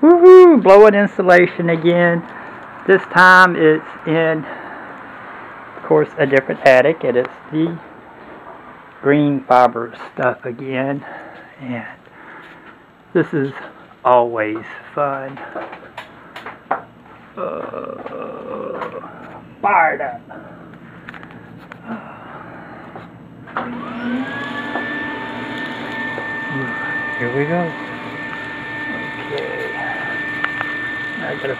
Woohoo! Blowing insulation again. This time it's in, of course, a different attic, and it's the green fiber stuff again. And this is always fun. Uh, fired up. Here we go. I gotta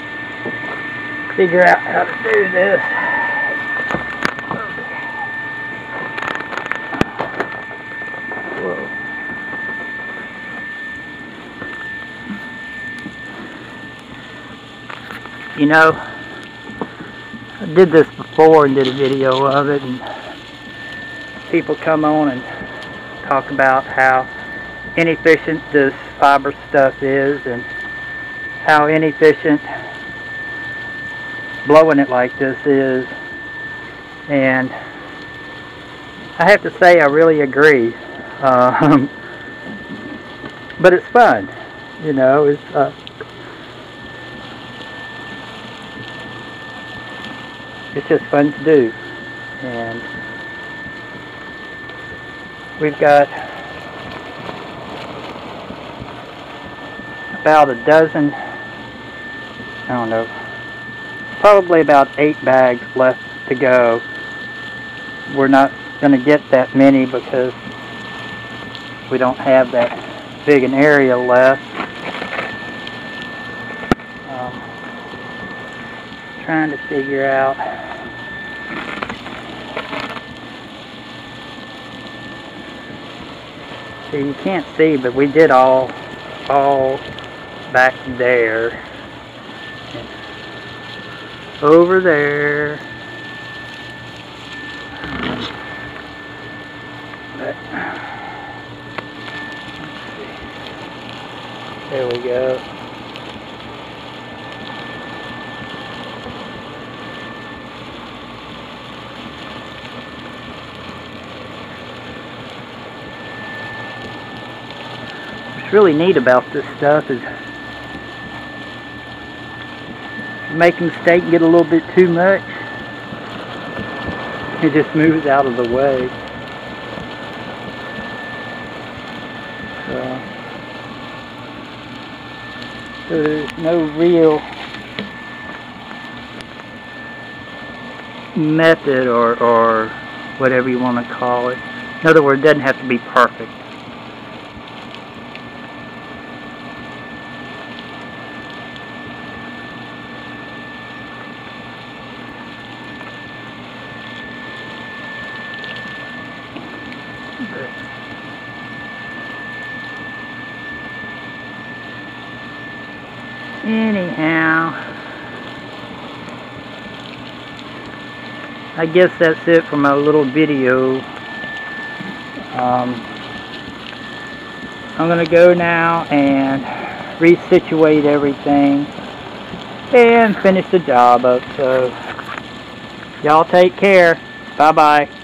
figure out how to do this. Whoa. You know, I did this before and did a video of it and people come on and talk about how inefficient this fiber stuff is and how inefficient blowing it like this is. And I have to say I really agree. Um, but it's fun you know it's uh, it's just fun to do. And we've got about a dozen I don't know probably about eight bags left to go. We're not going to get that many because we don't have that big an area left. Um, trying to figure out See, you can't see, but we did all, all back there. Over there. There we go. What's really neat about this stuff is make a mistake and get a little bit too much, it just moves out of the way. So, there's no real method or, or whatever you want to call it. In other words, it doesn't have to be perfect. Anyhow, I guess that's it for my little video. Um, I'm gonna go now and resituate everything and finish the job up. So y'all take care. Bye bye.